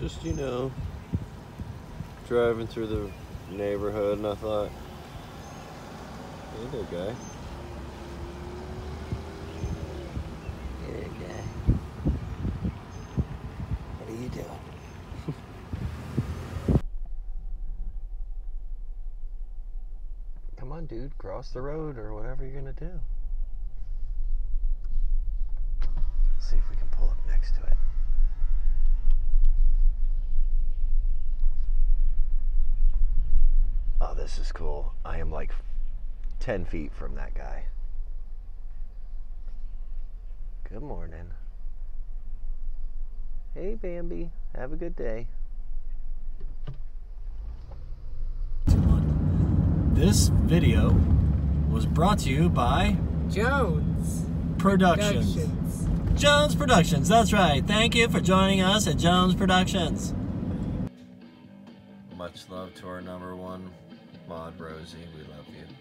Just, you know, driving through the neighborhood and I thought, hey there, guy. Hey there, guy. What are you doing? Come on, dude, cross the road or whatever you're gonna do. This is cool. I am like 10 feet from that guy. Good morning. Hey, Bambi. Have a good day. This video was brought to you by Jones Productions. Productions. Jones Productions, that's right. Thank you for joining us at Jones Productions. Much love to our number one mod, Rosie. We love you.